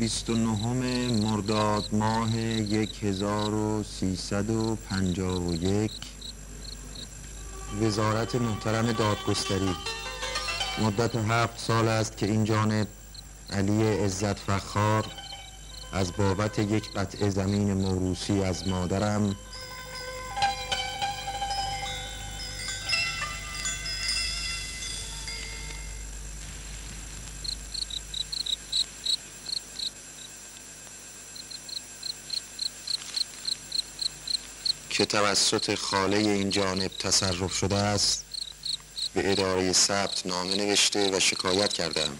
تاریخ 29 مرداد ماه 1351 وزارت محترم دادگستری. مدت هفت سال است که این جانب علی عزت فخار از بابت یک قطع زمین موروسی از مادرم که توسط خاله این جانب تصرف شده است به اداره ثبت نامه نوشته و شکایت کردم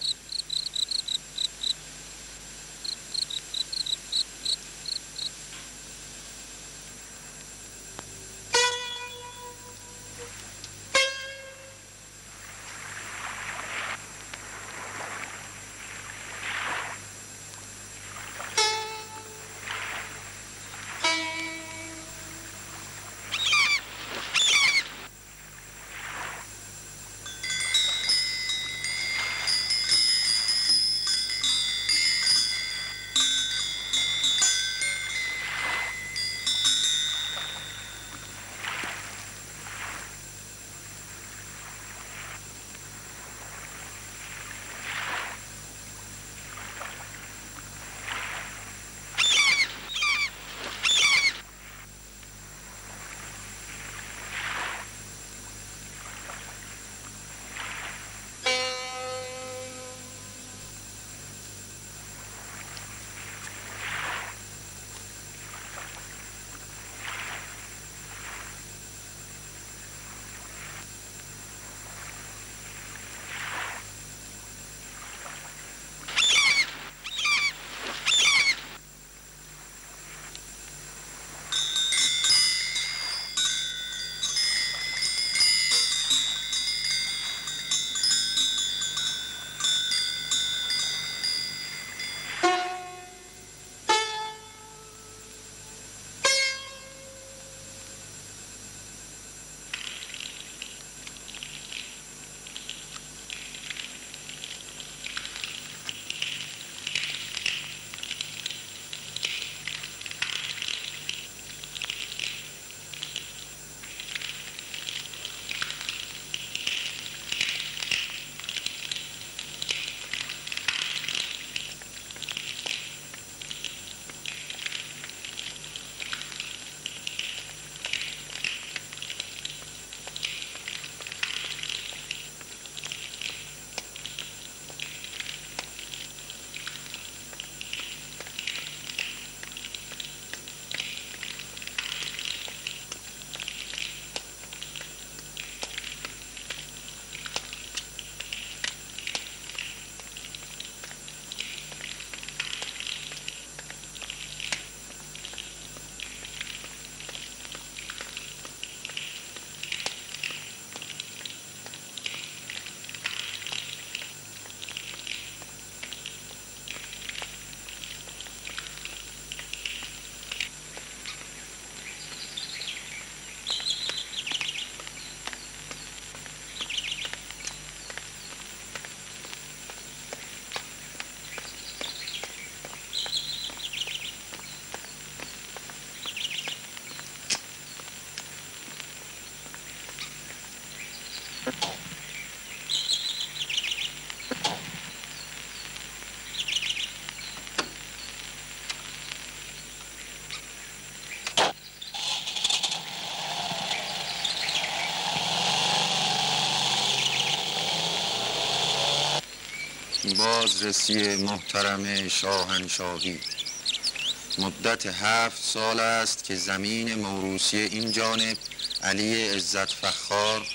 بازرسی محترم شاهنشاهی. مدت هفت سال است که زمین موروسی این جانب علی عزت فخار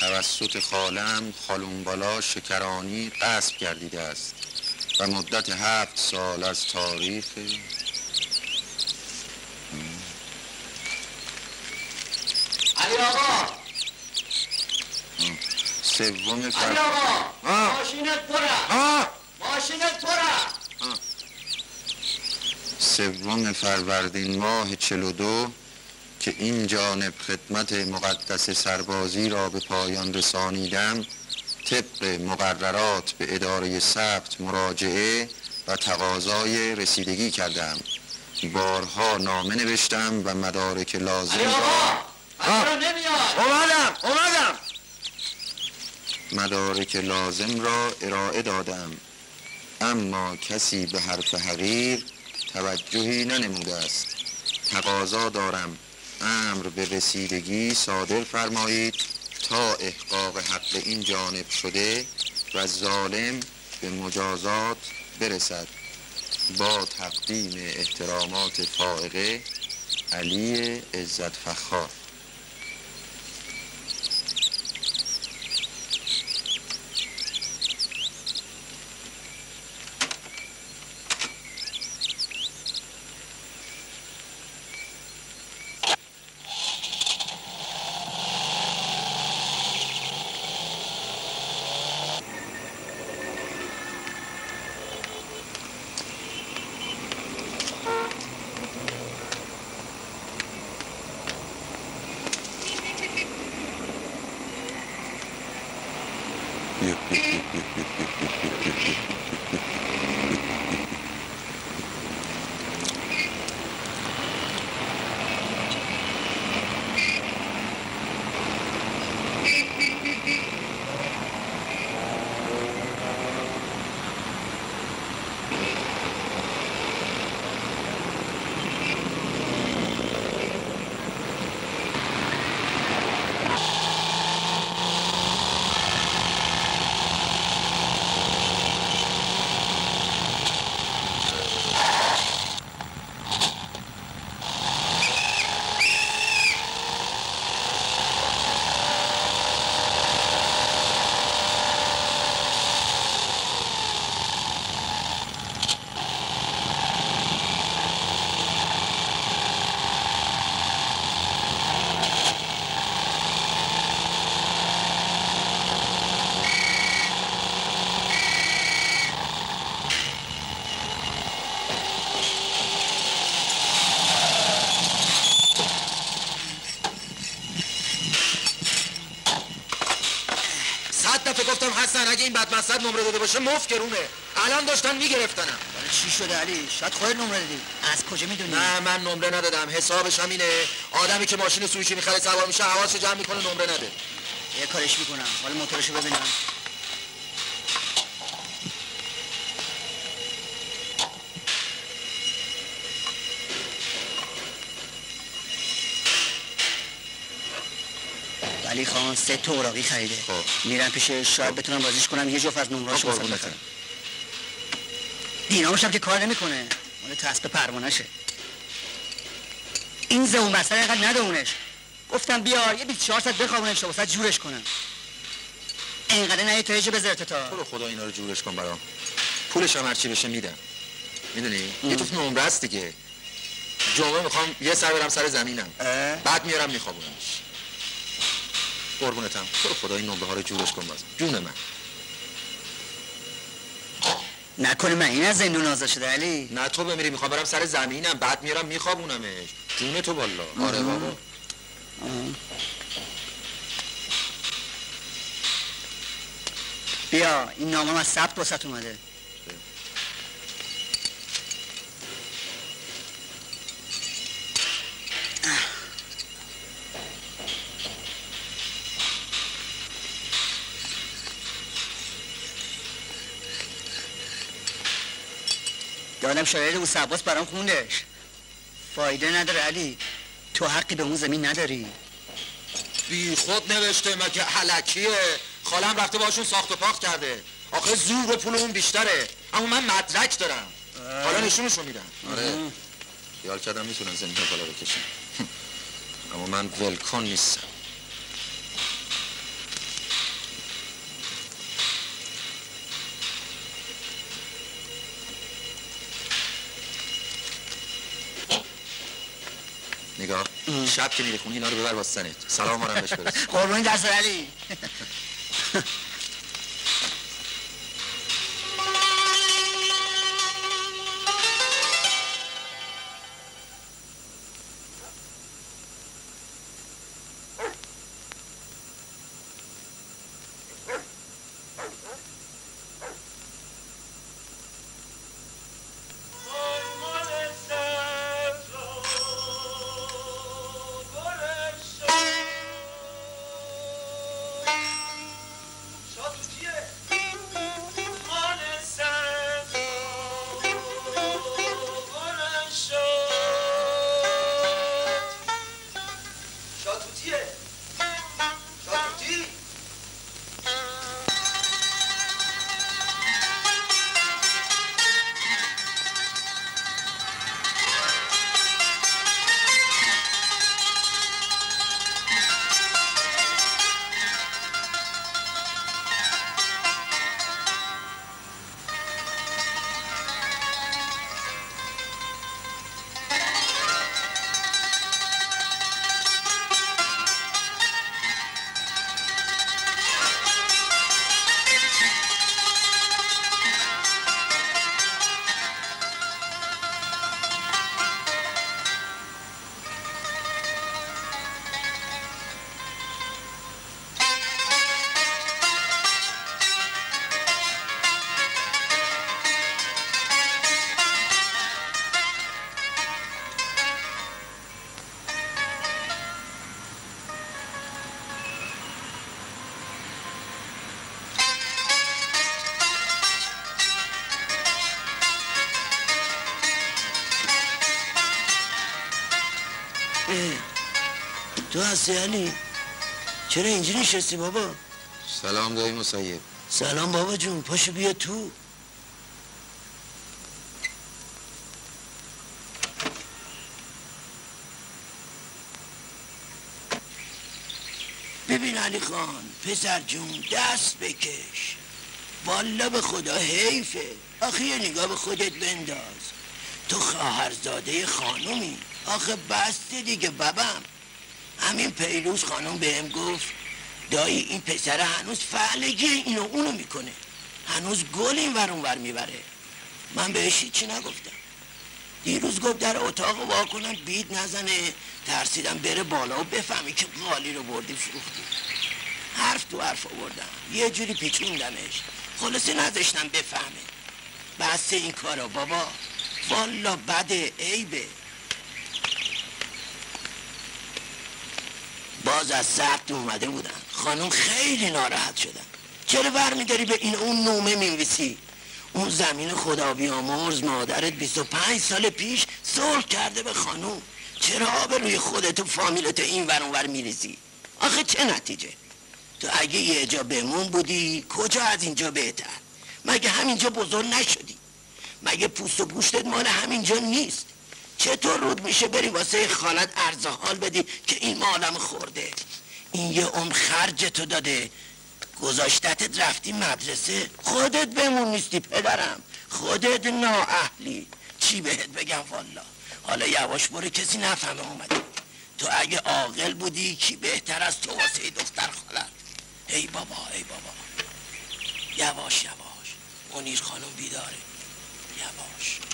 توسط خالم خالونبالا شکرانی قصب گردیده است و مدت هفت سال از تاریخ علی آقا! سوم علی فر... آقا آه. ماشینت پره آه! ماشینت پره سوم فروردین ماه 42 که این جانب خدمت مقدس سربازی را به پایان رسانیدم طبق مقررات به اداره ثبت مراجعه و تقاضای رسیدگی کردم. بارها نامه نوشتم و مدارک لازم را اومدم اومدم. مدارک لازم را ارائه دادم. اما کسی به حرف حقیر توجهی ننموده است. تقاضا دارم. امر به رسیدگی صادر فرمایید تا احقاق حق این جانب شده و ظالم به مجازات برسد. با تقدیم احترامات فائقه علی عزت فخار اگه این بدمصد نمره داده باشه مفت گرونه. الان داشتن میگرفتنم. چی شده علی؟ شاید خودت نمره دادی. از کجا می‌دونی؟ نه من نمره ندادم. حسابش هم اینه آدمی که ماشین سویچی می‌خره سوار میشه حواسش جمع می‌کنه نمره نده. یه کارش می‌کنم. حالا موتورشو ببینم. ولی خان سه تا اوراقی خریده. خب. میرم پیشش شاید بتونم بازیش کنم. یه جفت از نمراشو خب،. بخرم دیناموش هم که کار نمی‌کنه. مال تسب پروانشه این زبون بستر اینقدر ندونش گفتم بیار یه 24 ساعت بخوابونش واسه جورش کنم. اینقدر نه تا بذار تا تو خدا اینا رو جورش کن برام. پولش هم هرچی بشه میدم. می‌دونی؟ یه توف نمره است دیگه. جمعه می‌خوام یه سر برم سر زمینم؟ بعد میارم میخوابونمش. قربونتم. تو رو خدا این نمره ها رو جورش کن بازم. جون من. نکنه من این از زندون آزاد شده علی. نه تو بمیری می‌خوام برم سر زمینم. بعد میارم میخوابونمش. جون تو والا. آره بابا. بیا این نامه از ثبت واسط اومده. یادم شاعر او عباس برام خوندش فایده نداره علی. تو حقی به اون زمین نداری. بی خود نوشته مگه حلکیه خالم رفته باشون ساخت و پاخت کرده. آخه زور و پول اون بیشتره. اما من مدرک دارم. حالا نشونشو میدم. آره. خیال کردم می‌تونن زمین بالا بکشن اما من ولکن نیستم. شب که میری خونی اینا رو ببر واسه سلام هم بهش برس. قربانی دست علی. تو هستی علی. چرا اینجا نشستی بابا؟ سلام دایی مسیب. سلام بابا جون پاشو بیا تو. ببین علی خان پسر جون دست بکش. والا به خدا حیفه. آخه یه نگاه به خودت بنداز. تو خواهرزاده خانومی. آخه بسته دیگه ببم همین پیروز خانم بهم گفت دایی این پسر هنوز فعلگی اینو اونو می‌کنه. هنوز گل این ور ور می‌بره. من بهش هیچی نگفتم. دیروز گفت در اتاق وا کنم بید نزنه. ترسیدم بره بالا و بفهمی که قالی رو بردی فروختی حرف تو حرف آوردم. یه جوری پیچوندمش. خلاصه نذاشتم بفهمه. بس این کارا بابا. والا بده عیبه. باز از سخت اومده بودن. خانم خیلی ناراحت شدن. چرا برمیداری به این اون نومه میویسی اون زمین خدا بیامرز مادرت 25 سال پیش صلح کرده به خانوم چرا آب روی خودت و فامیلت این ور ور میریزی؟ آخه چه نتیجه؟ تو اگه یه جا بمون بودی کجا از اینجا بهتر؟ مگه همینجا بزرگ نشدی؟ مگه پوست و گوشتت مال همینجا نیست؟ چطور رود میشه بری واسه خالت ارز حال بدی که این مالم خورده؟ این یه عمر خرج تو داده. گذاشتتت رفتی مدرسه. خودت بمون نیستی پدرم. خودت نااهلی. چی بهت بگم والا حالا یواش برو کسی نفهمه اومدی تو اگه عاقل بودی کی بهتر از تو واسه دختر خالت؟ ای بابا ای بابا. یواش یواش. منیر خانم بیداره. یواش.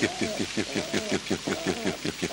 Yo, yo, yo, yo, yo, yo, yo, yo, yo, yo, yo, yo.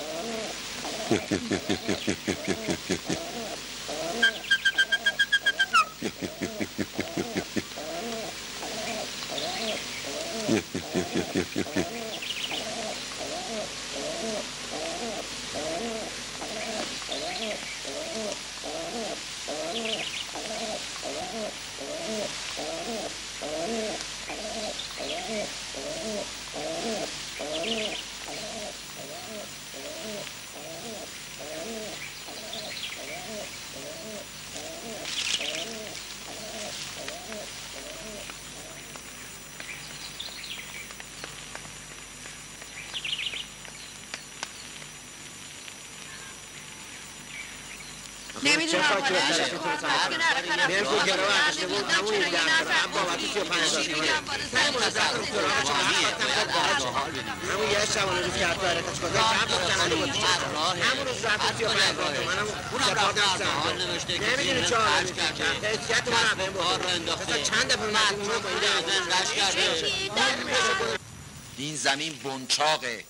بود همون این هم بابت همون یه شبانه روز حرکت بود بود همون روز نمی‌دونی چه حیثیت من بود چند دفعه من اونو با این زمین بنچاقه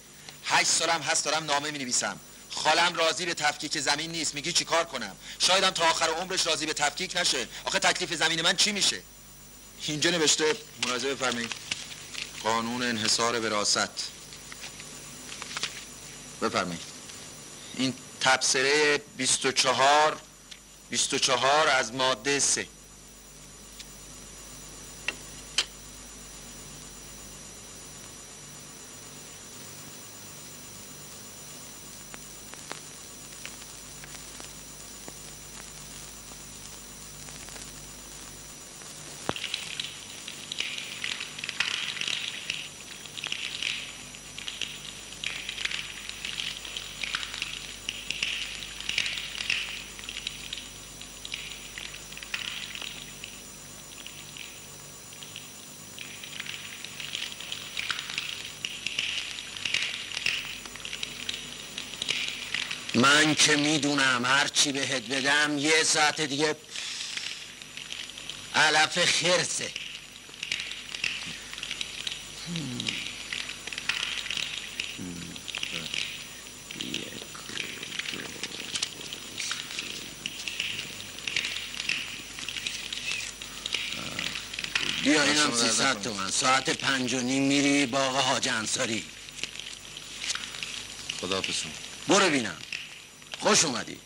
هشت سالم هست دارم نامه می نویسم خالم راضی به تفکیک زمین نیست. میگی چی کار کنم شایدم تا آخر عمرش راضی به تفکیک نشه. آخه تکلیف زمین من چی میشه؟ اینجا نوشته. ملاحظه بفرمایید. قانون انحصار وراست بفرمایید. این تبصره 24 24 از ماده 3 من که می‌دونم هر چی بهت بدم یه ساعت دیگه علف خرسه. بیا اینم سیصد تومن. ساعت پنج و نیم میری باغ حاج انصاری. خدا پسون برو بینم. خوش اومدی.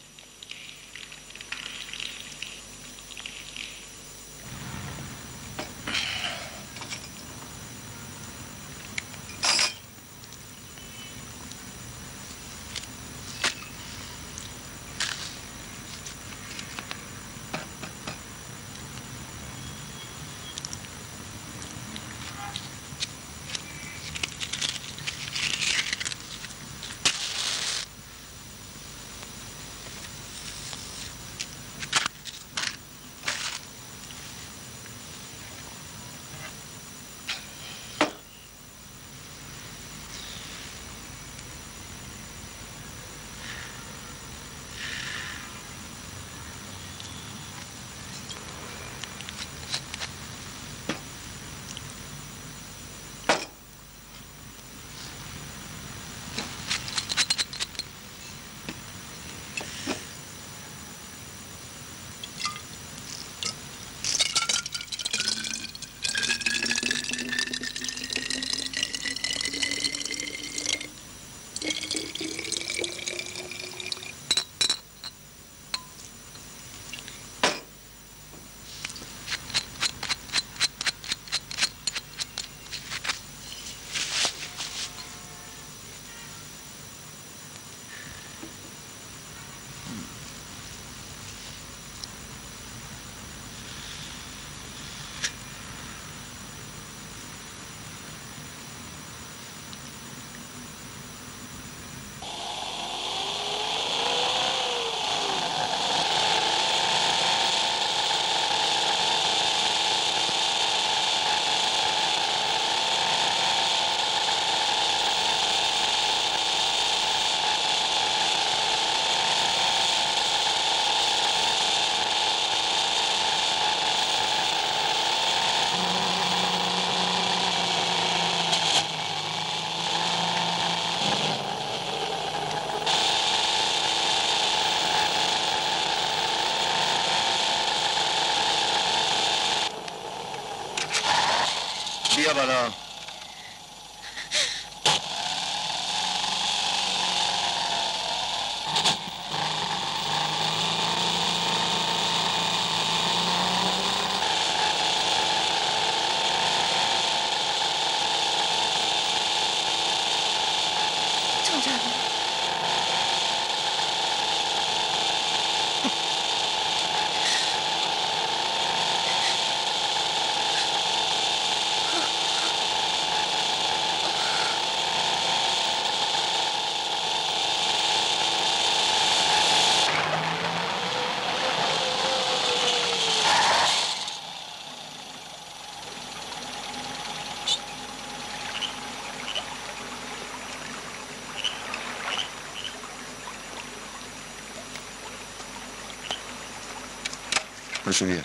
پاشو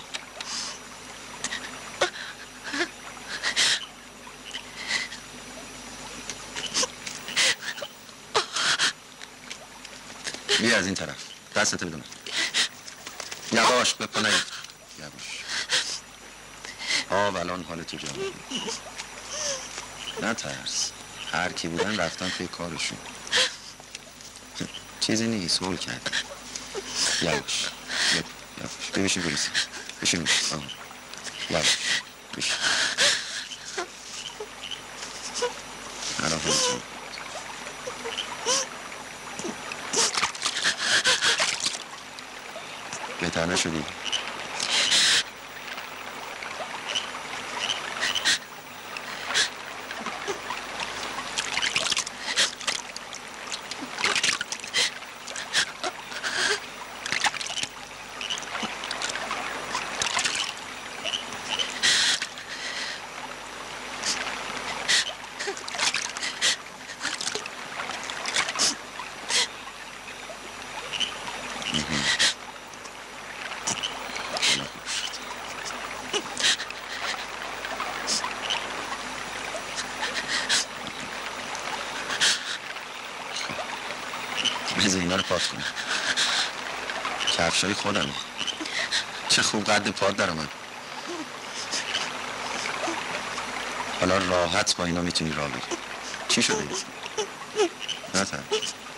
بیا از این طرف. دستت بدونم یواش به پا نیفت. یواش آب الان حال تو جا نه ترس هر کی بودن رفتن پی کارشون. چیزی نیست هول کرد یواش یواش بشین بریسی بشین آه. یواش بشین الان تو بهتر بذار اینا رو پاس کنم خودمه چه خوب قد پاد در اومد. حالا راحت با اینا می‌تونی راه بری. چی شده نه تر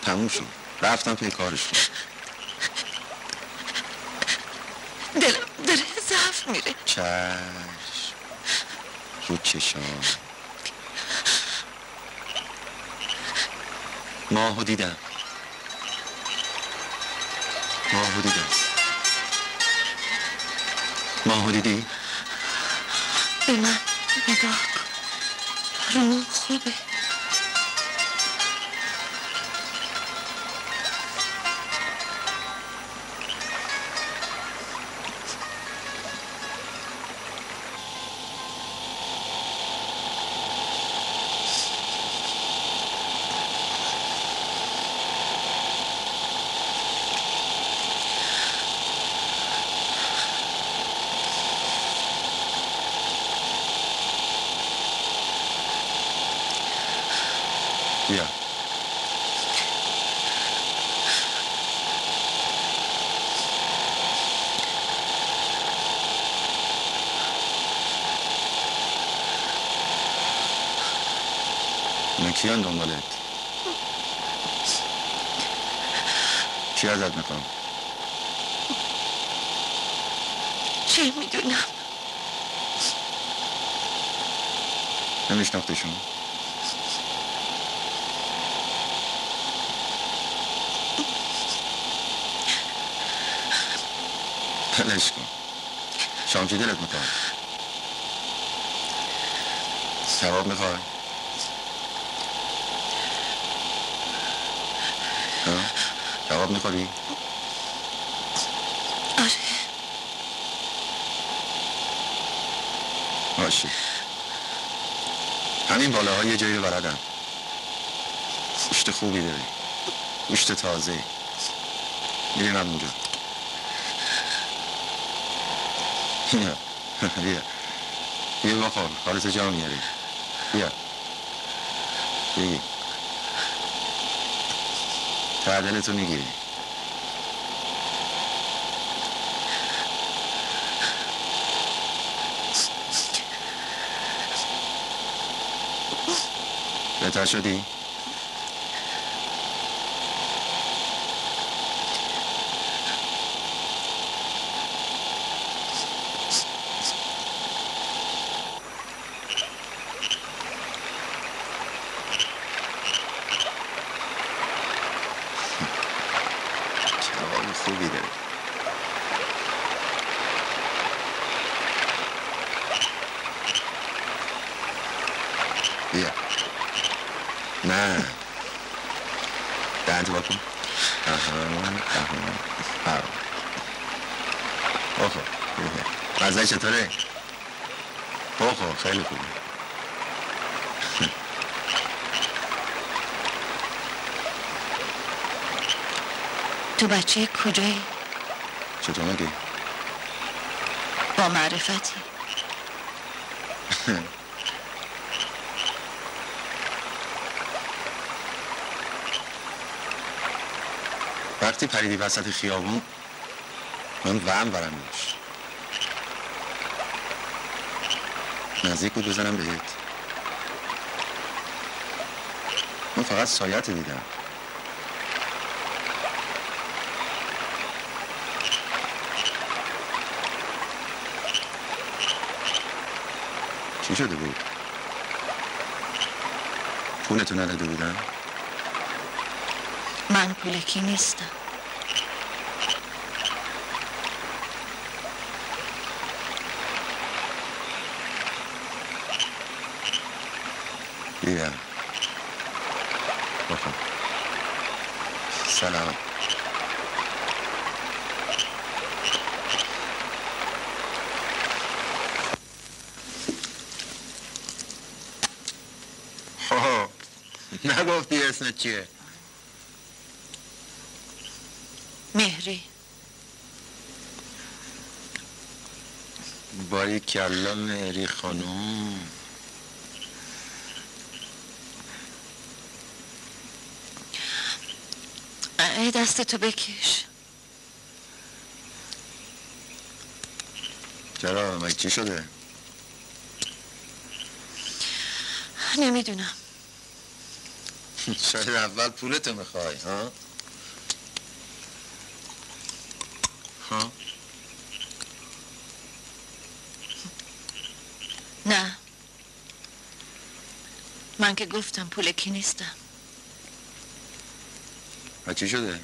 تموم شد. رفتم پی کارشون دلم داره ضعف میره. چشم. رو چشام. ماهو دیدم. ماهو دیدی؟ به من نگاه کن رو خوبه کیان دنبالت چی ازت می‌کنم چه می‌دونم؟ نمیشناختشون بلش کن. شام چی دلت می‌خواد. کباب می‌خوای؟ ها؟ کباب می‌خوری آره باشه همین بالاها یه جایی رو بلدم گوشت خوبی داره گوشت تازه میریم هم اونجا بیا بیا بیا بخور حالت جا میاری بیا بگی تعدلتو می‌گیری بهتر شدی؟ تو بچه کجایی؟ چطور مگه؟ با معرفتی وقتی پریدی وسط خیابون من وهم برم داشت نزدیک بود بزنم بهت من فقط سایت دیدم چی شده بود؟ پولتو نداده بودم؟ من پولکی نیستم بیا بخون سلام آه، نگفتی اسمت چیه؟ مهری. باری کلا مهری خانم. ای دست تو بکش. چرا؟ مگه چی شده؟ نمی‌دونم. شاید اول پولتو می‌خوای ها؟ ها؟ نه. من که گفتم پولکی نیستم. و چی شده؟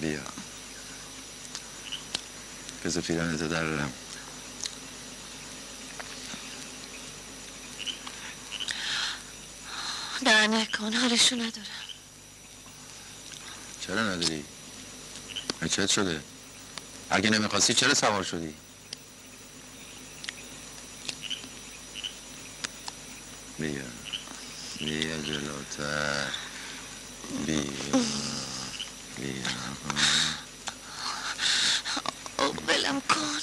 بیا. بذار پیرانتو در برم. نکن حالشو ندارم چرا نداری؟ چت شده؟ اگه نمی‌خواستی چرا سوار شدی؟ بیا بیا جلوتر بیا بیا او بلم کن.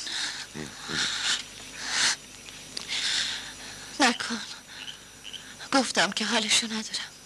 نکن گفتم که حالشو ندارم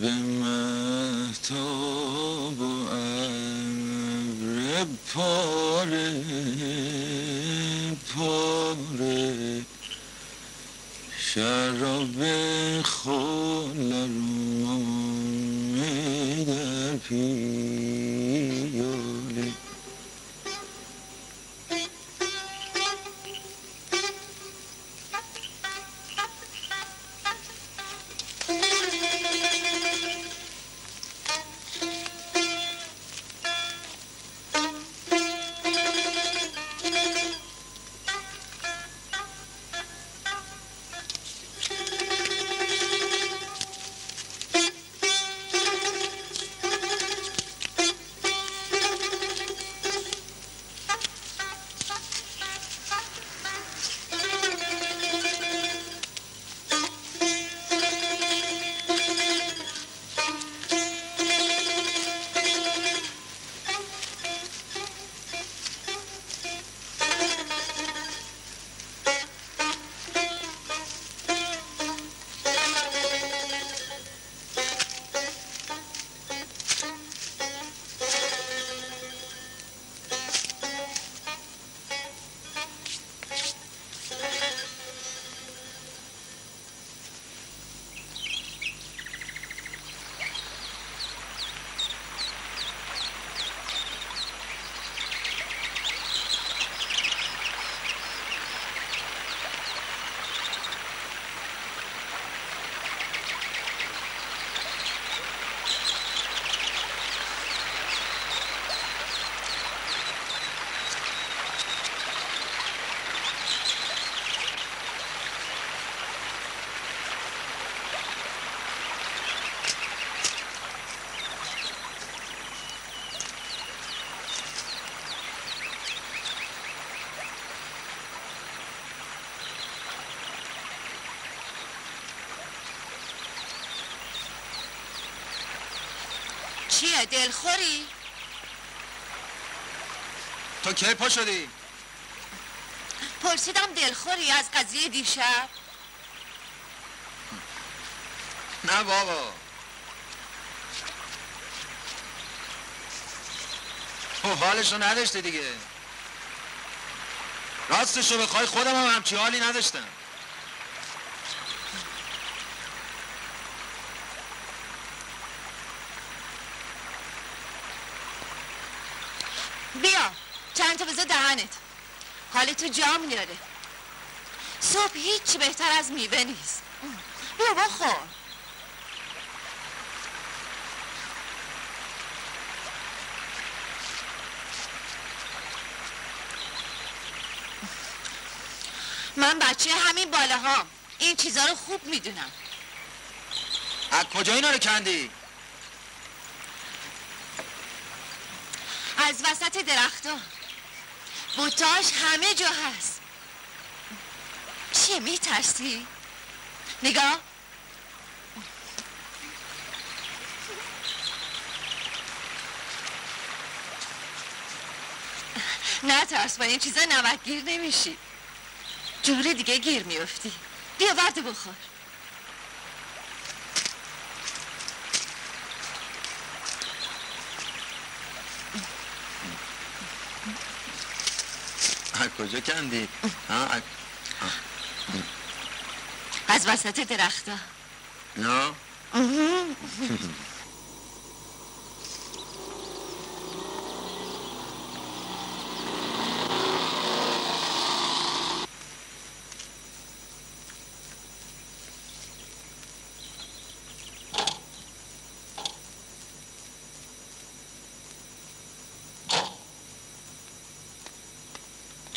شب مهتاب و ابر پاره پاره شراب خالرونه در پیاله چیه دلخوری؟ تو کی پا شدی؟ پرسیدم دلخوری از قضیه دیشب. نه بابا. تو حالشو نداشته دیگه. راستشو بخوای خودم هم همچی حالی نداشتم بیا چند تا بذار دهنت حال تو جا میاره. صبح هیچ بهتر از میوه نیست. بیا بخور من بچه همین باله ها این چیزا رو خوب می‌دونم. از کجا اینا رو کندی؟ از وسط درختها بوتاش همه جا هست. چیه میترسی؟ نگاه. نه ترس با این چیزا نمکگیر نمیشی. جور دیگه گیر میفتی بیا برد بخور. کجا کندی؟ ها؟ از- وسط درختها نه؟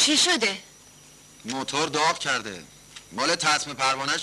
چی شده؟ موتور داغ کرده مال تصم پروانه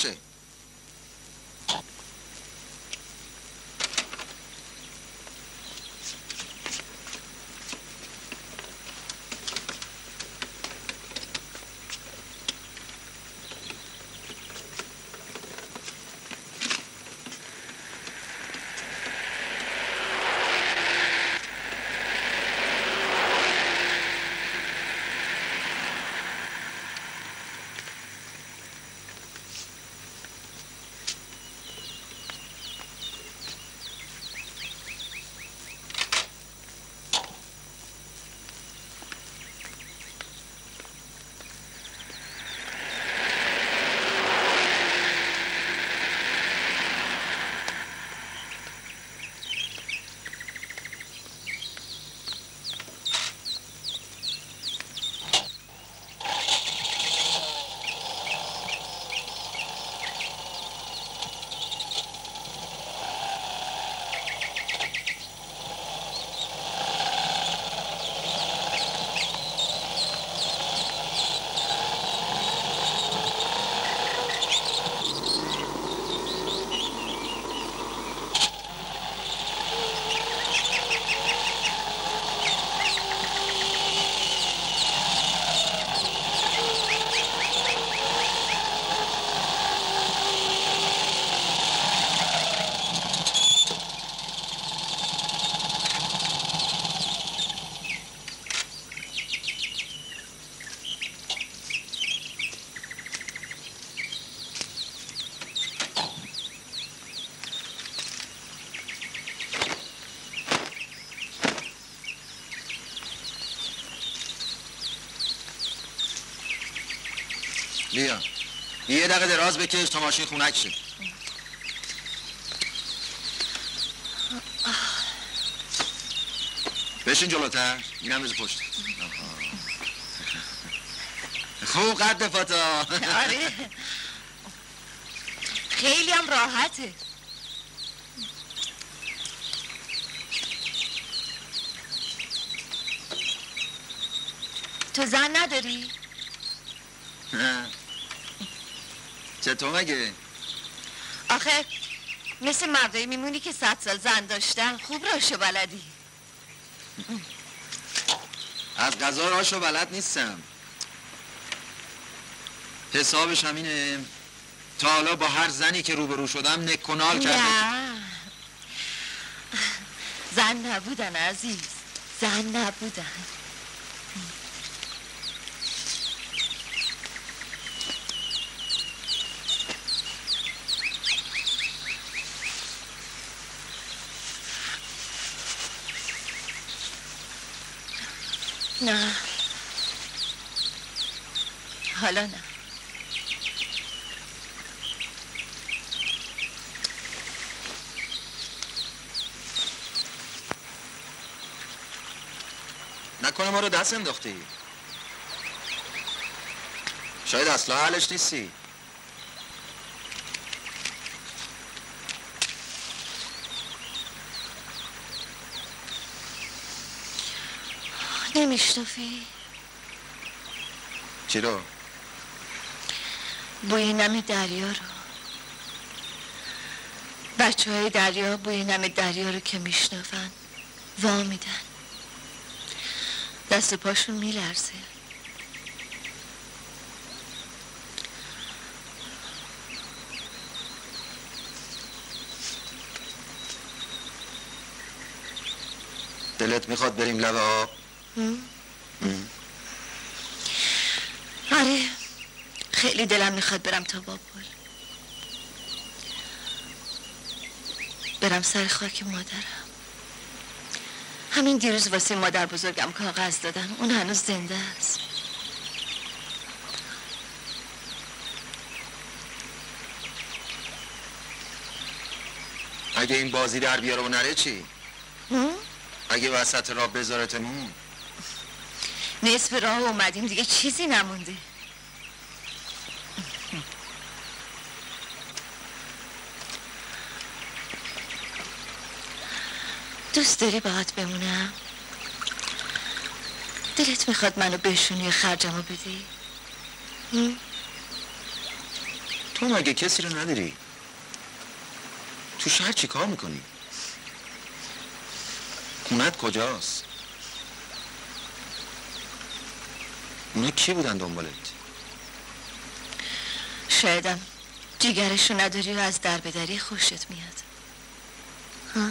بیا. یه دقیقه دراز بکش تا ماشین خونک شه. بشین جلوتر. اینم بزن پشت. خوب قد فاتا آره. خیلی هم راحته. تو زن نداری؟ چطور مگه؟ آخه مثل مردایی میمونی که صد سال زن داشتن خوب راشو بلدی. از غذا راشو بلد نیستم. حسابش همینه. تا حالا با هر زنی که روبرو شدم نکنال کردم نه. زن نبودن عزیز زن نبودن. نه. حالا نه. نکنه ما رو دست انداختی. شاید اصلا حلش نیستی. نمیشنفی چی رو؟ بوی نم دریا رو. بچه های دریا بوی نم دریا رو که میشنفن وا میدن. دست و پاشون میلرزه. دلت می‌خواد بریم لب آب آره. خیلی دلم می‌خواد برم تا بابل برم سر خاک مادرم. همین دیروز واسه مادر بزرگم کاغذ دادن. اون هنوز زنده است. اگه این بازی در بیاره و نره چی؟ اگه وسط راه بذارتمون نصف راه اومدیم دیگه چیزی نمونده دوست داری باهات بمونم؟ دلت می‌خواد منو بشونی خرجمو بدی؟ تو مگه کسی رو نداری؟ تو شهر چی کار می‌کنی؟ خونت کجاست؟ اونا کی بودن دنبالت؟ شایدم جیگرشو نداری و از در به دری خوشت میاد ها؟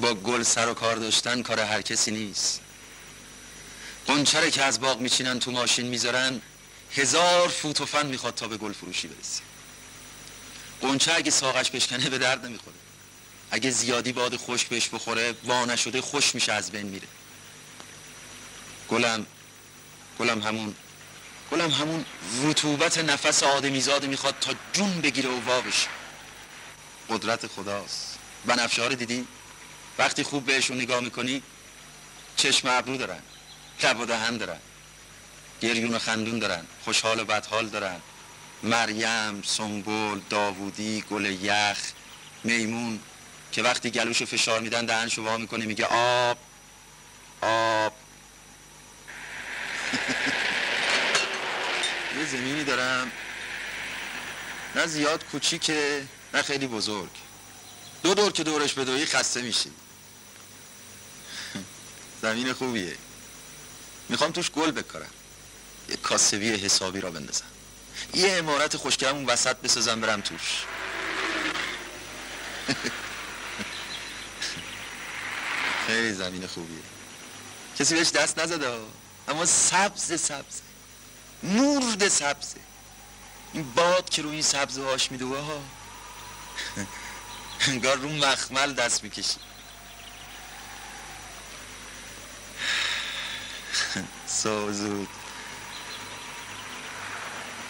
با گل سر و کار داشتن کار هر کسی نیست. قنچره که از باغ میچینن تو ماشین می‌ذارن هزار فوت و فن می‌خواد تا به گل فروشی برسه. قنچه اگه ساقش بشکنه به درد نمی‌خوره. اگه زیادی باد خشک بهش بخوره وانه شده خوش میشه از بین میره. گلم گلم همون گلم همون رطوبت نفس آدمیزاده می‌خواد تا جون بگیره و واقش قدرت خداست. بنفشه ها رو دیدی؟ وقتی خوب بهشون نگاه می‌کنی چشم ابرو دارن لب و دهن دارن گریون و خندون دارن خوشحال و بدحال دارن. مریم، سنبول، داوودی، گل یخ، میمون که وقتی گلوشو فشار میدن دهنشو وا می‌کنه میگه آب آب. یه زمینی دارم. نه زیاد کوچیکه نه خیلی بزرگ. دو دور که دورش بدوی خسته میشی. زمین خوبیه. می‌خوام توش گل بکارم. یه کاسبی حسابی را بندازم. یه امارت خوشگرم اون وسط بسازم برم توش. خیلی زمین خوبیه. کسی بهش دست نزده اما سبز سبز مرد سبزه. این باد که روی این سبزه هاش میدوه ها. انگار رو مخمل دست می‌کشی. زود.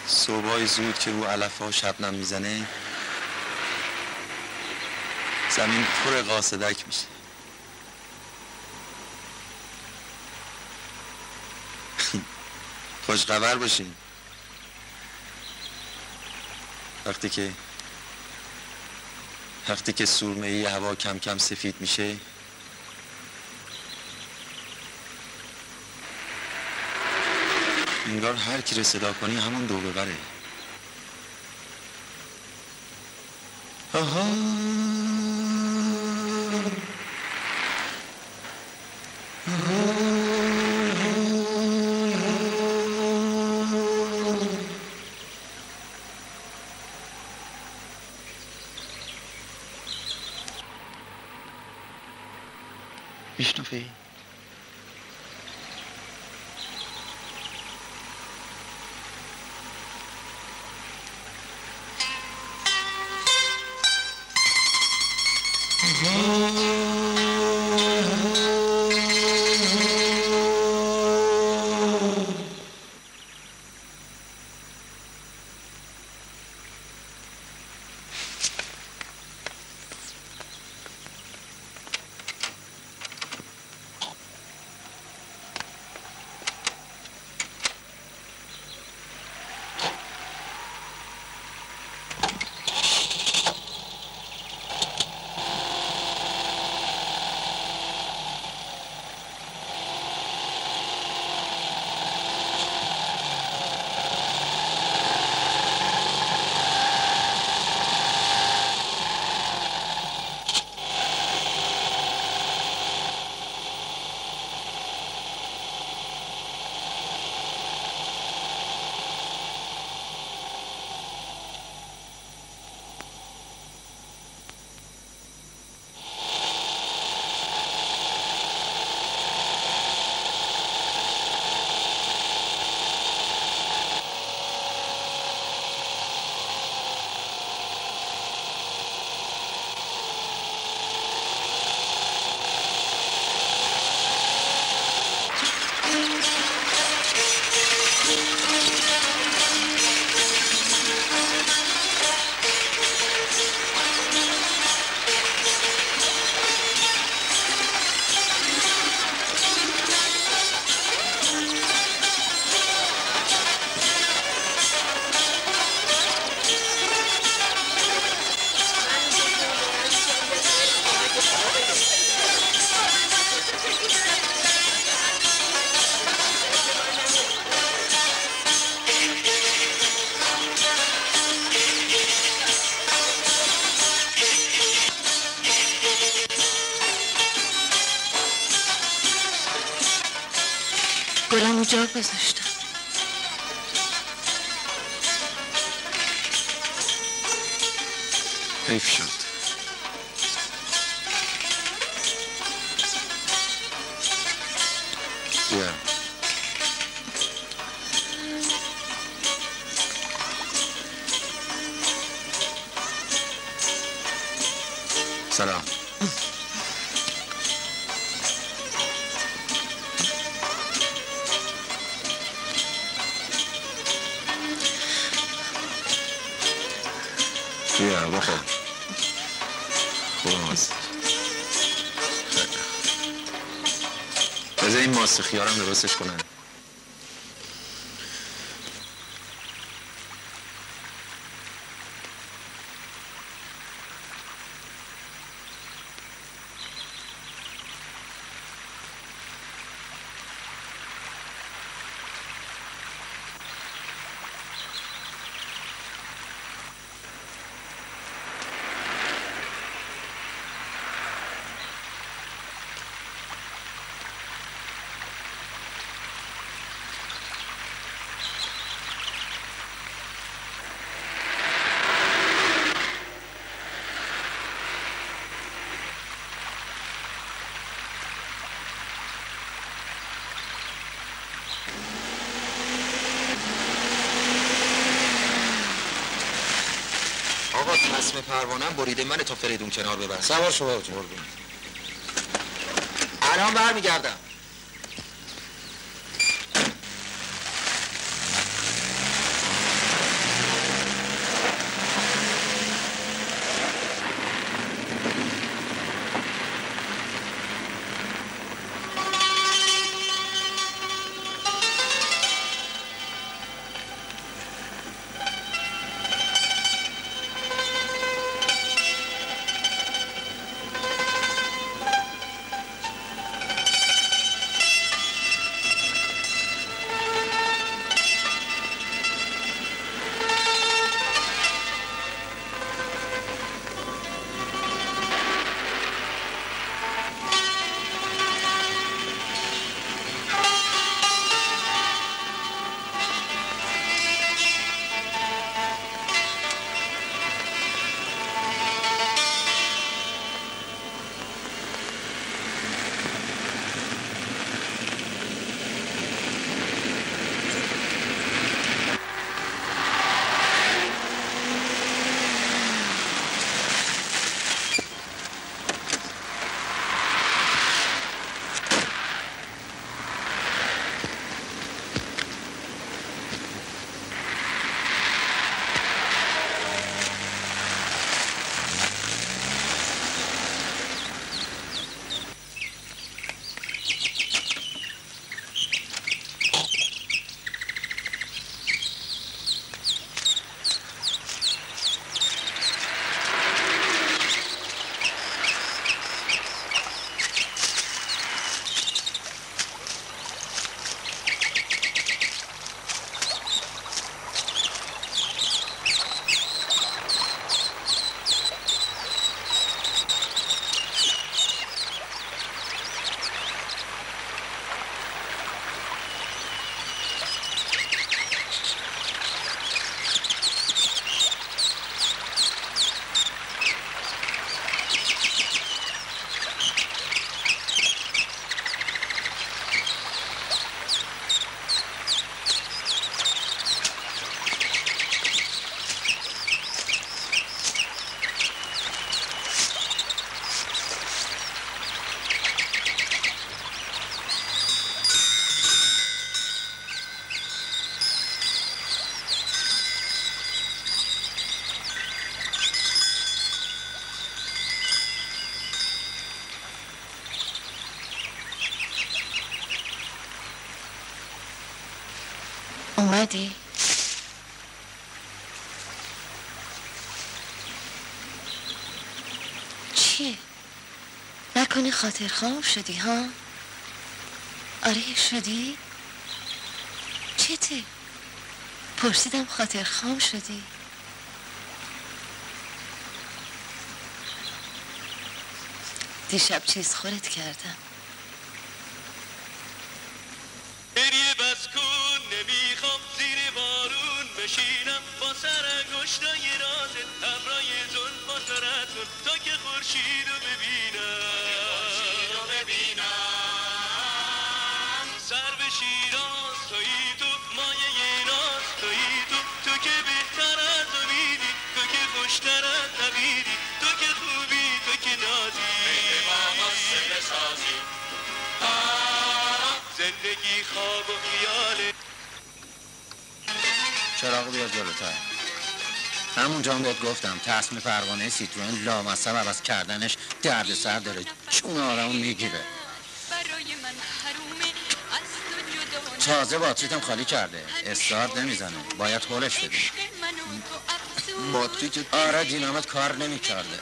صبحای زود که رو علف ها شبنم می‌زنه زمین پر قاصدک میشه. خوشخبر باشین. وقتی که وقتی که سرمه ای هوا کم کم سفید میشه انگار هر کی رو صدا کنی همون دو ببره آها. درستش کنن. تصم پروانم بریده من تا فریدون کنار ببر سوار شما حاجی الان برمیگردم. اومدی؟ چیه؟ نکنی خاطر خام شدی ها؟ آره شدی؟ چته؟ پرسیدم خاطر خام شدی؟ دیشب چیز خورت کردم چراغ بیا جلوتر. همونجا هم بهت گفتم تصمیم پروانه سیتروین لامصب عوض کردنش درد سر داره. چون آرامو می‌گیره. تازه باتریتم خالی کرده. استارت نمی‌زنه. باید هولش بدی. باتری که آره دینامت کار نمی‌کرده.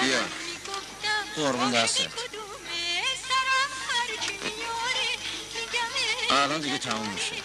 بیا. قربون دستت. میگمه الان دیگه تموم میشه.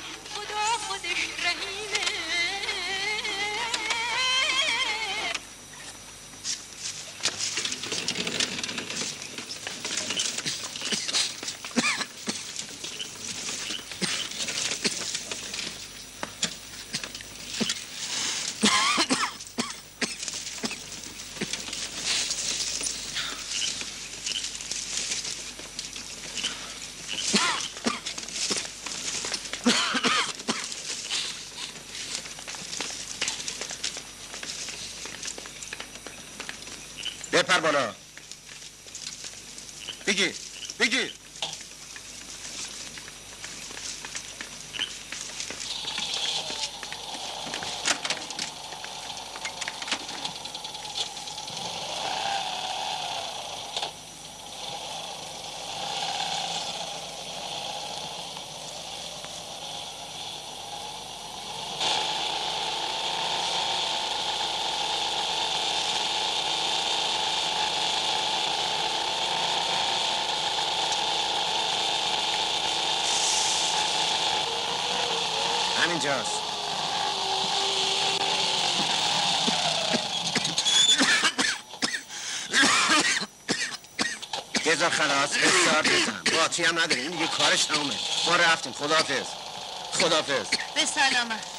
باتری هم نداریم. دیگه کارش تمومه ما رفتیم. خدافز خدافز به سلامت.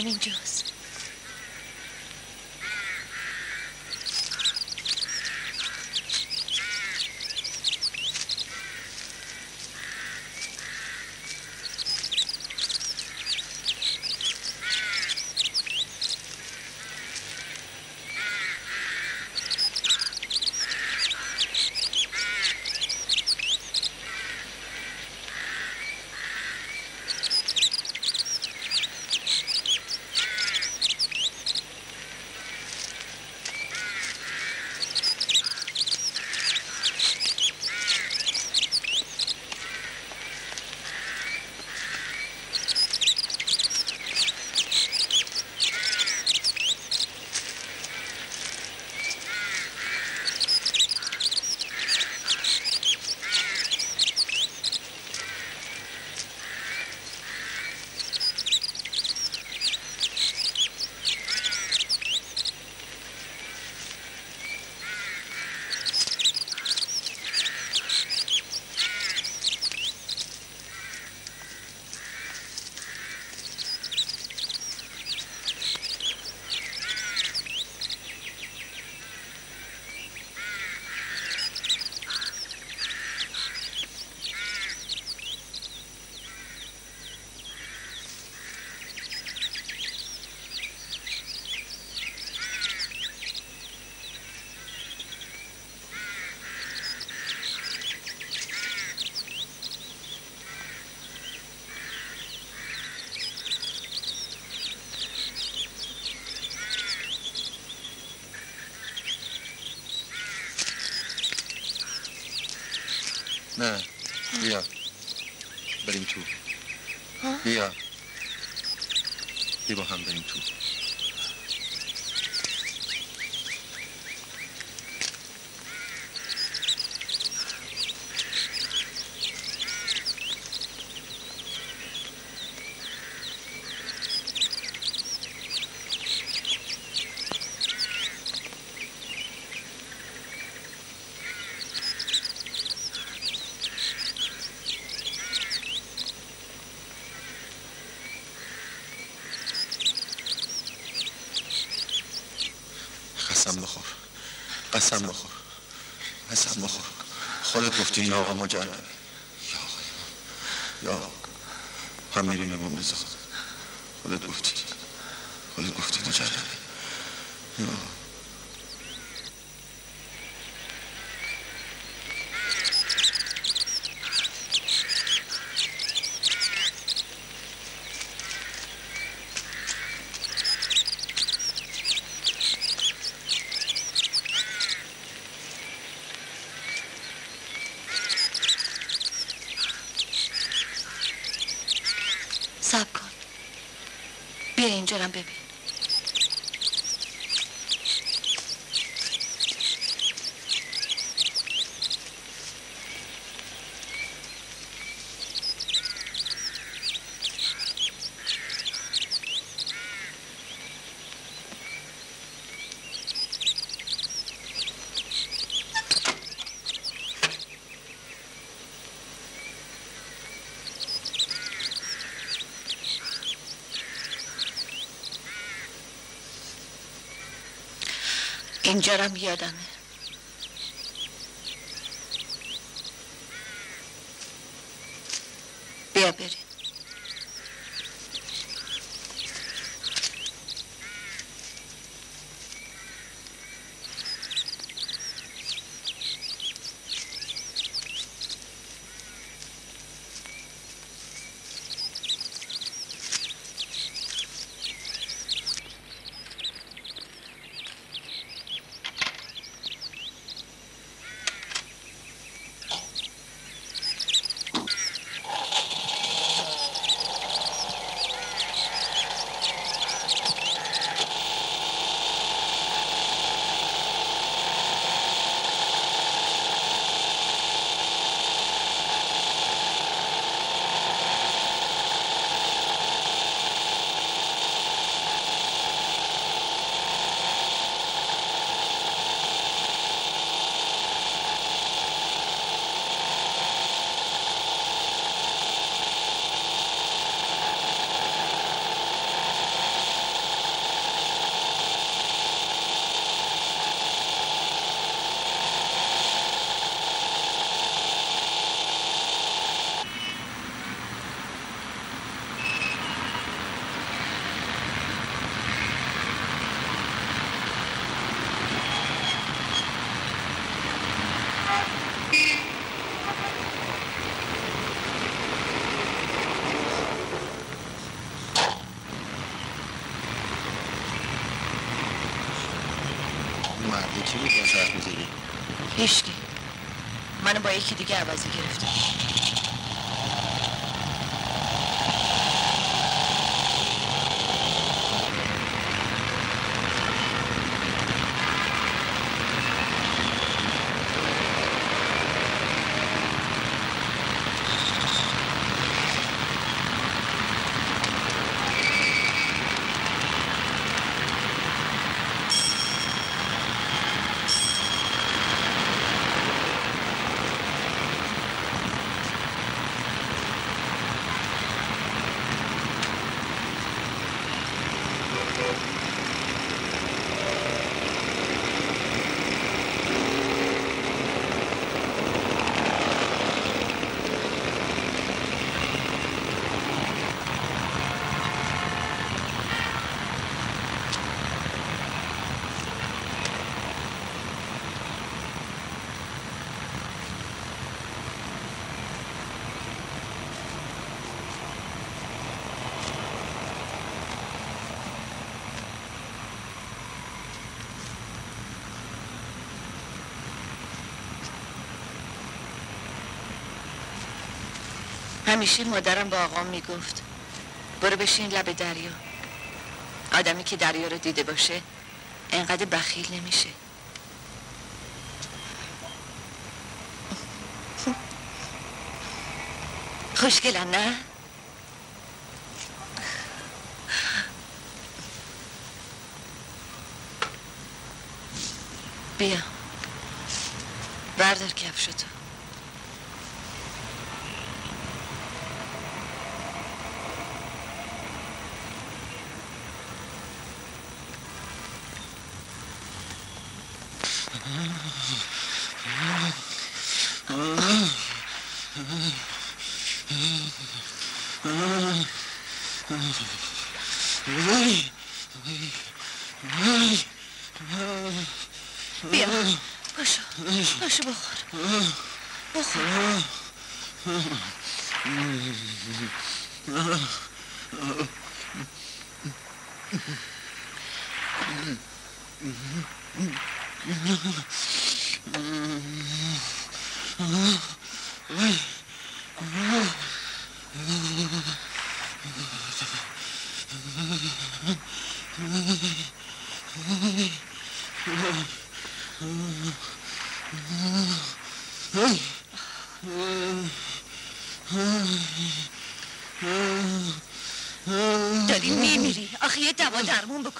coming to قسم بخور. قسم بخور. خودت گفتی این آقا مجرمه یا آقا یا آقا. هم میریم امام رضا خودت گفتی خودت گفتی مجرمه یا آقا سب کن بیا اینجا رم ببین اینجا رم یادمه بیا منو با همیشه مادرم با آقام می‌گفت. برو بشین لب دریا. آدمی که دریا رو دیده باشه انقدر بخیل نمیشه. خوشگلن نه؟ بیا. بردار کفشتو.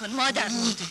درمون بکن مادر مرده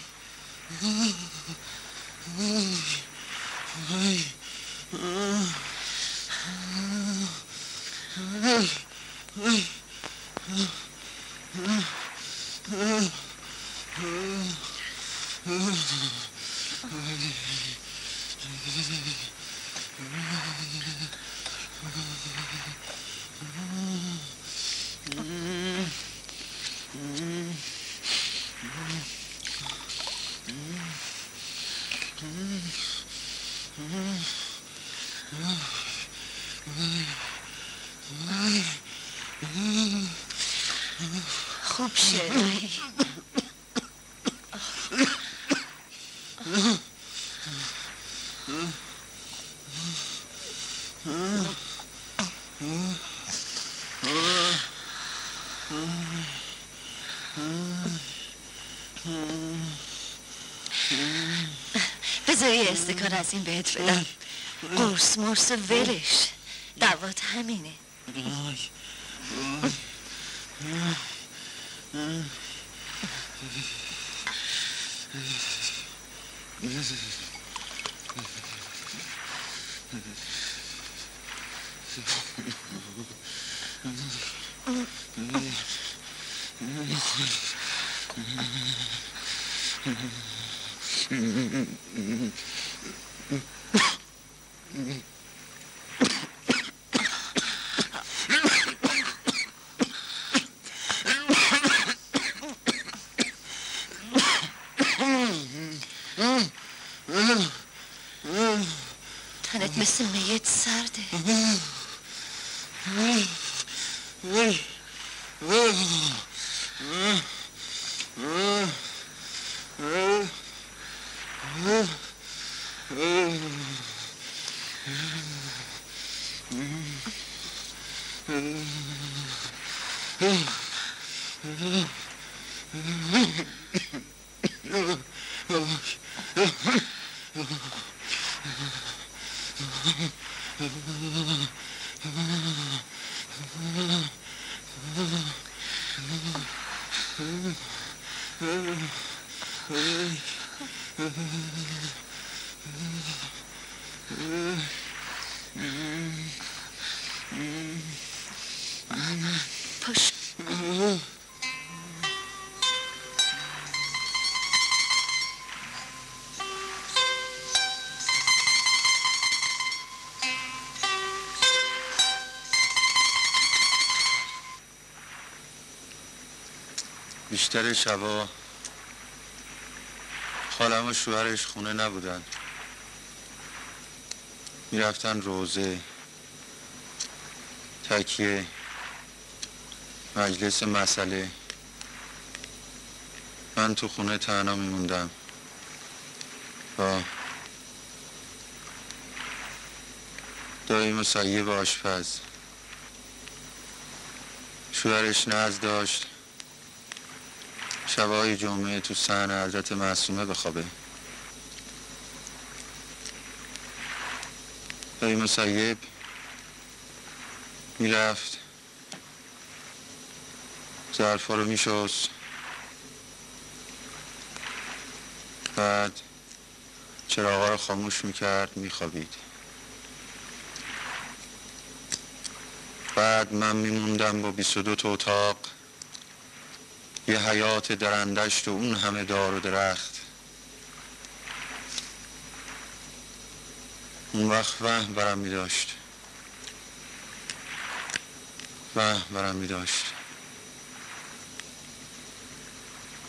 یه استکان از این بهت بدم. قرص مرس ولش. دوات همینه. تنت مثل Gitmesin mi yetserdi. بیشتر شبا خالم و شوهرش خونه نبودن. می‌رفتن روزه تکیه مجلس مسئله. من تو خونه تنها میموندم. با دایی مسیب آشپز. شوهرش نز داشت. شبای جمعه تو سحن حضرت معصومه بخوابه. دایی مسیب می‌رفت. ظرفا رو میشست. بعد چراغا رو خاموش می‌کرد میخوابید. بعد من میموندم با 22 تا اتاق. یه حیات درندشت و اون همه دار و درخت. اون وقت وهم برم می داشت وهم برم می داشت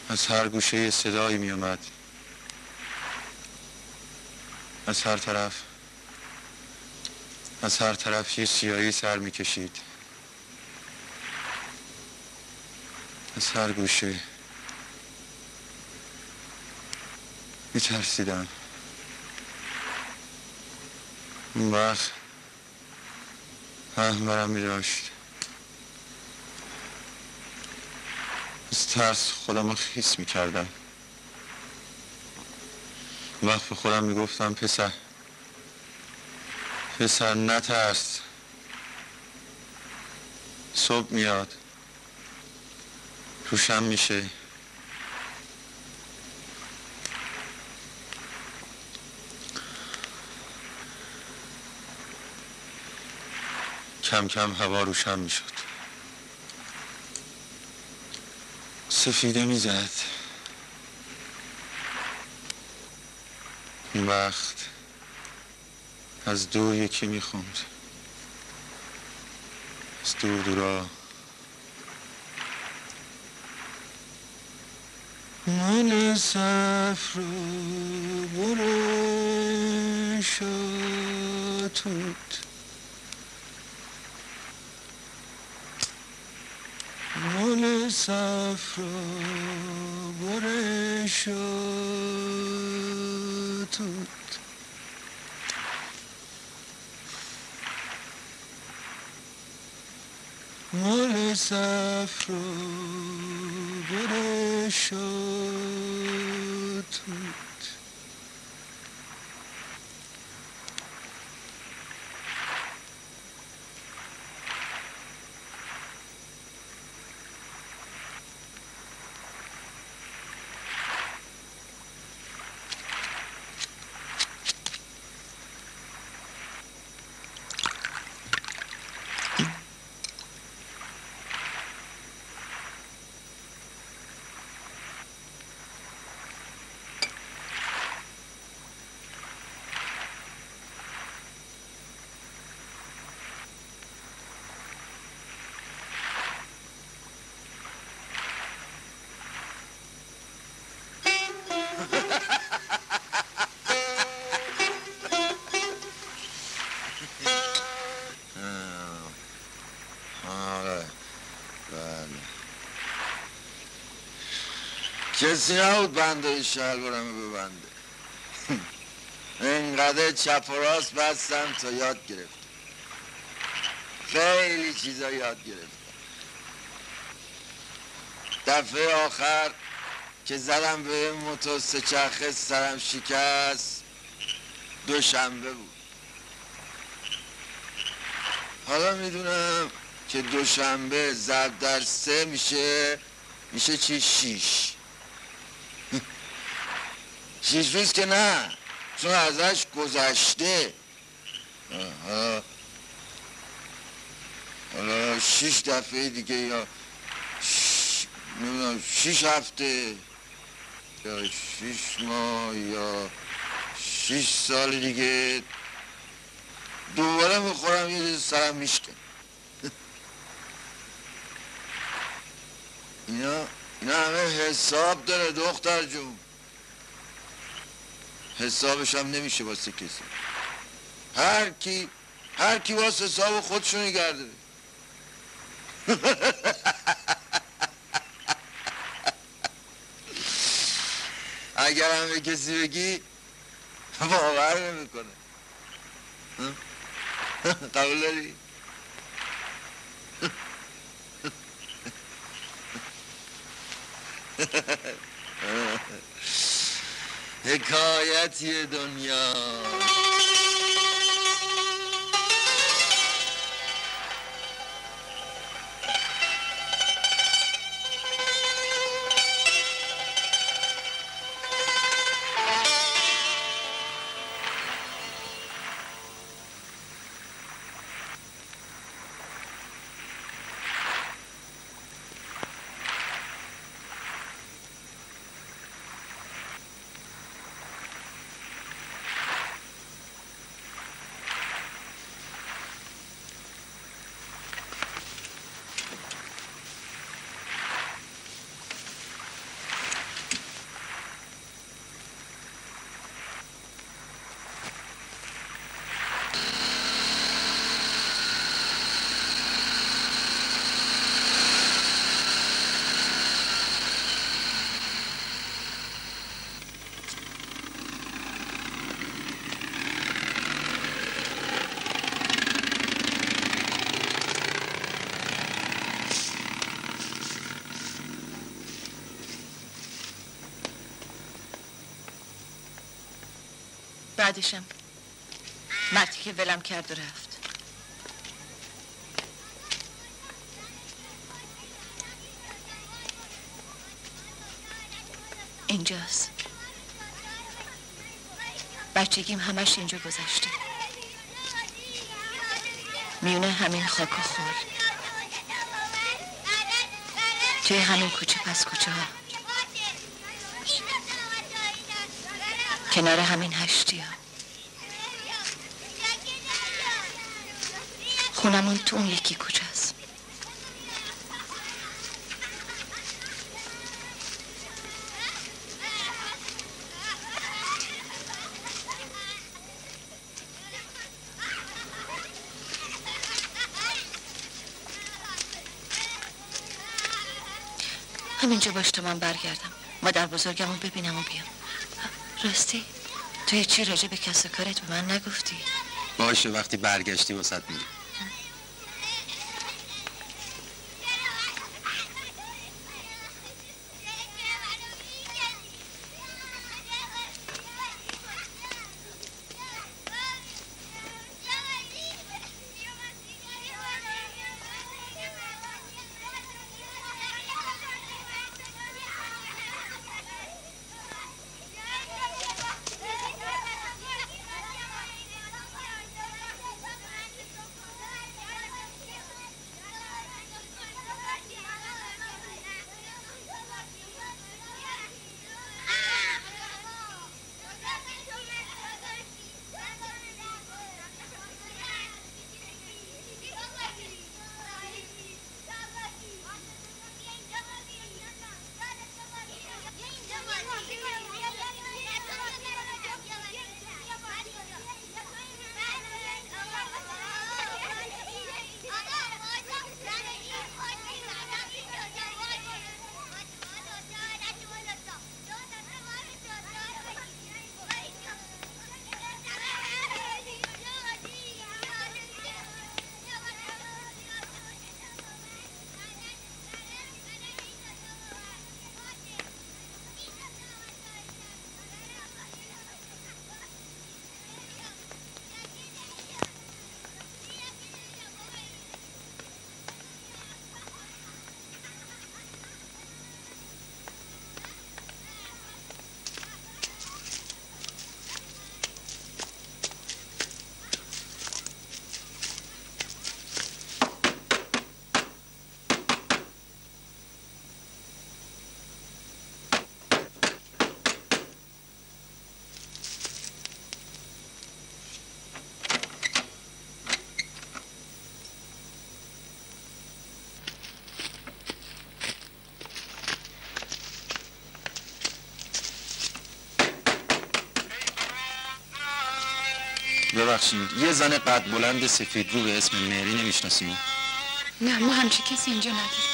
از هر گوشه صدایی می اومد از هر طرف از هر طرف یه سیایی سر می کشید از هر گوشه می ترسیدم اون وقت هم برم می داشت از ترس خودم رو خیس می کردم اون وقت به خودم می گفتم پسر پسر نترس. صبح میاد. روشن میشه. کم کم هوا روشن می‌شد. سفیده می‌زد. اون وقت از دور یکی می‌خوند. از دور دورا. من صفر بره شاتوت مال صفر بره شاتوت مال صفر بره شاتوت آره بله کسی نبود بنده شلوارمو ببنده. اینقدر چپ و راست بستم تا یاد گرفت. خیلی چیزا یاد گرفت. دفعه آخر که زدم به موتور سه چرخه سرم شکست دوشنبه بود. حالا می‌دونم که دوشنبه ضرب در سه میشه میشه چی؟ شیش. روز که نه. چون ازش گذشته. حالا شیش دفعه دیگه یا. نمی‌دونم شیش هفته. یا شیش ماه یا شیش سال دیگه. دوباره می‌خورم یه چیز سرم میشکن اینا اینا همه حساب داره دختر جون. حسابش هم نمیشه واسه کسی. هر کی هر کی واسه حساب خودشونو گرده. اگر هم به کسی بگی باور نمی‌کنه. قبول داری؟ حکایتی دنیا. بعدشم. مردی که ولم کرد و رفت. اینجاست. بچگیم همش اینجا گذشته. میونه همین خاک و خور. توی همین کوچه پس کوچه ها. کنار همین هشتی ها. خونمون تو اون یکی کوچه است همینجا باش تا من برگردم مادر بزرگمو ببینم و بیام. راستی تو چی راجع به کس کارت به من نگفتی؟ باشه وقتی برگشتی واسط میگم ببخشید. یه زن قد بلند سفید رو به اسم مری نمی‌شناسین نه ما همچی کسی اینجا نداریم.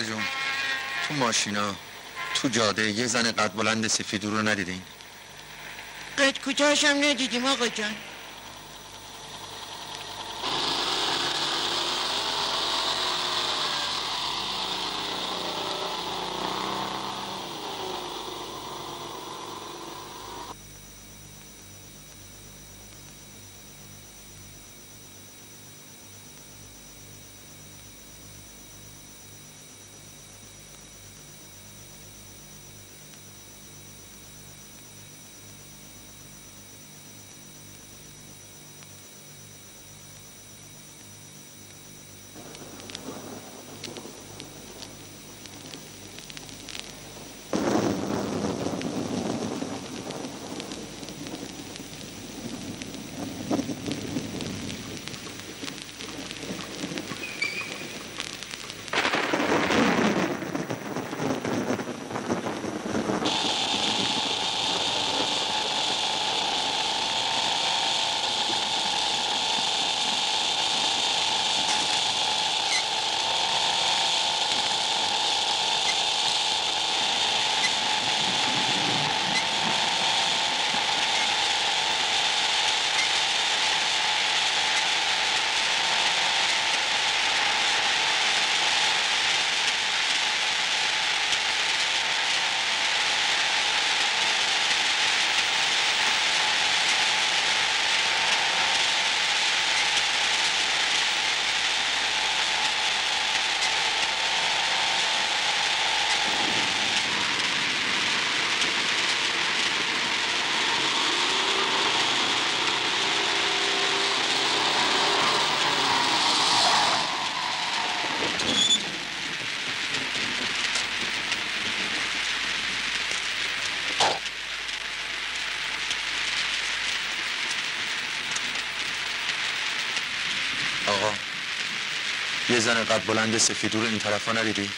جون. تو ماشینا تو جاده یه زن قد بلند سفید رو ندیدین؟ قد کوتاهش هم ندیدیم آقا جان. یه زن قد بلند سفیدو رو این طرفا ندیدی؟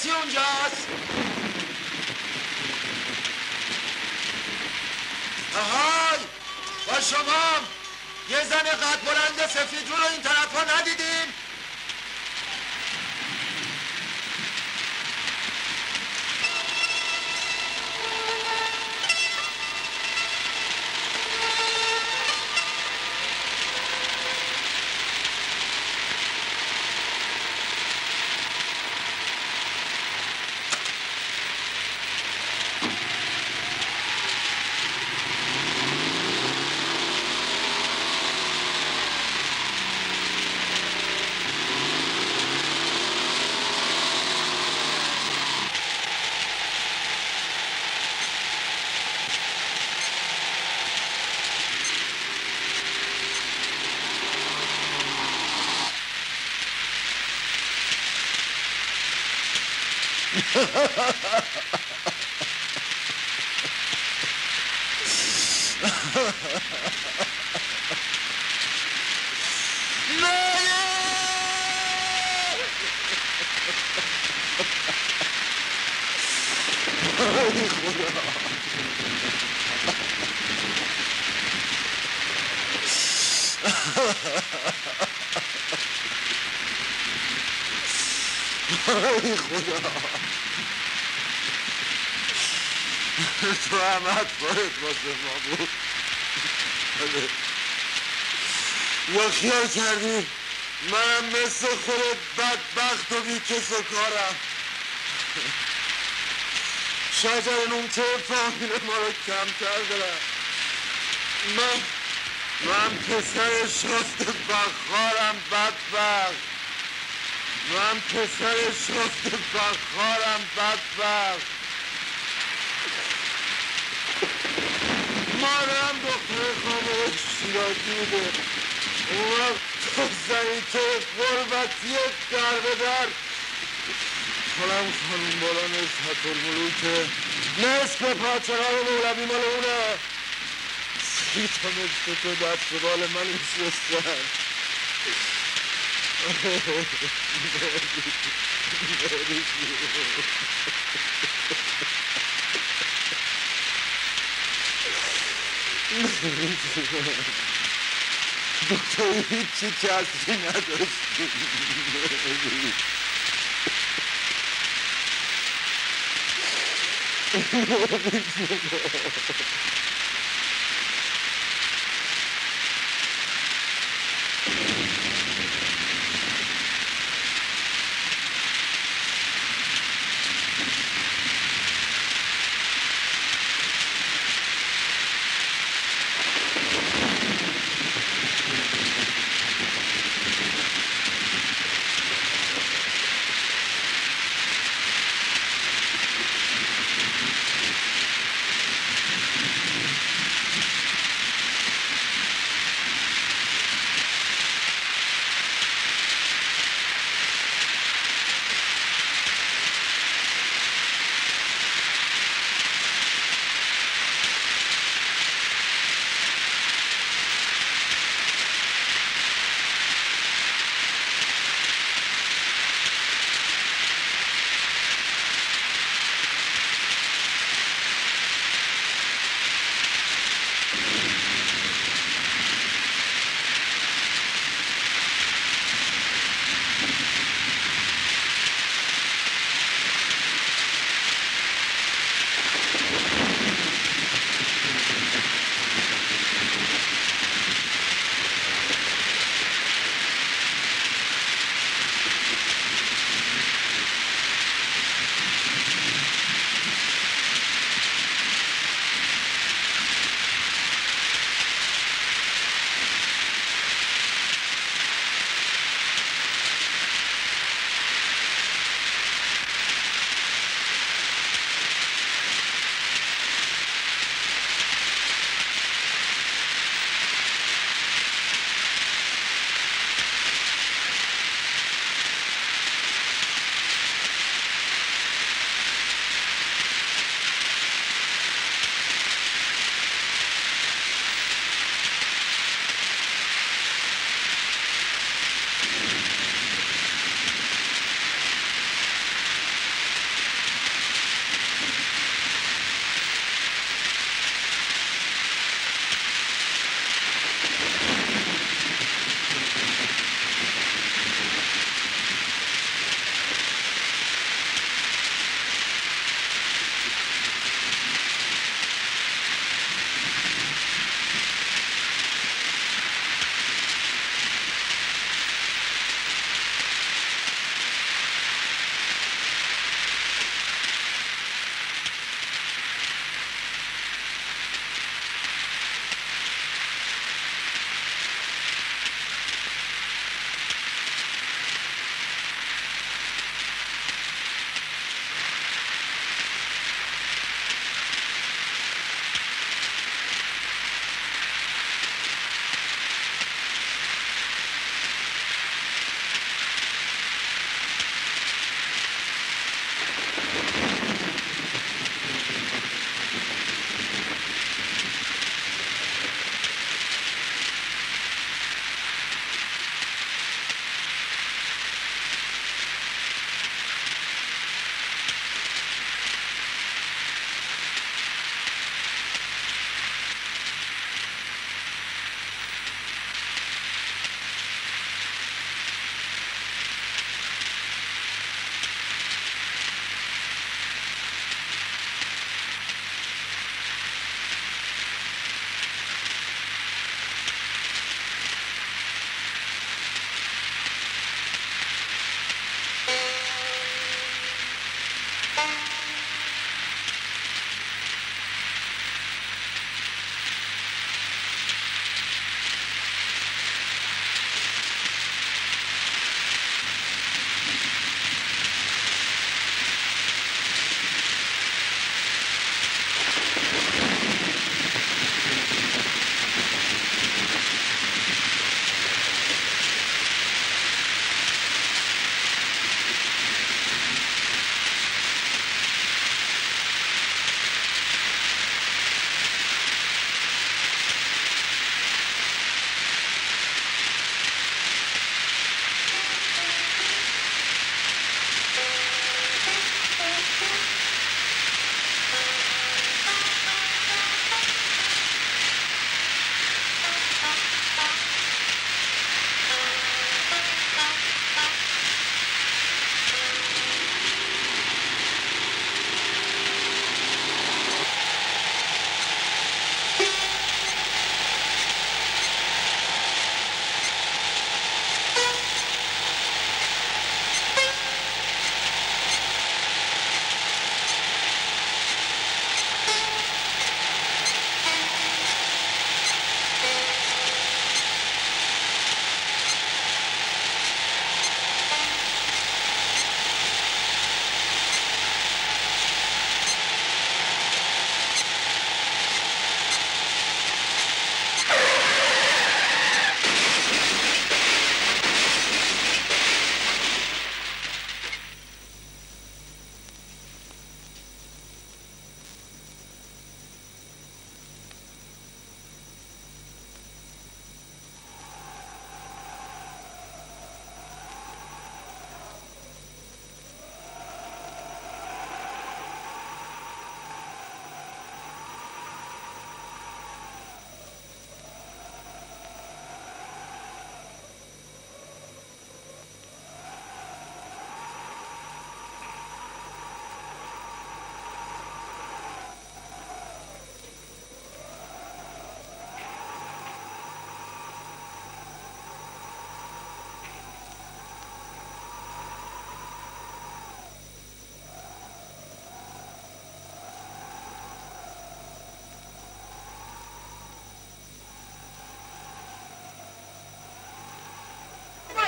کسی اونجاست Ha ha ha ha ha! تو احمد باید واسه ما بود. یا خیال کردی؟ منم مثل خودت بدبخت و بیکس و کارم. نوم چه فامیل ما رو کمتر دارم من من پسر شاست بخارم بدبخت. من پسر شاست بخارم بدبخت. مادرم دختر خانه شیرازی بوده. اون وقت تو زنی که قربتی در به در. حالم خانم بالا نسحت الملوکه نصف پاچقه مولوی مال اونه. سی تا مثل تو دست بال من Doktor hiç çaresiz inadı. Thank you.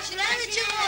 起来，起来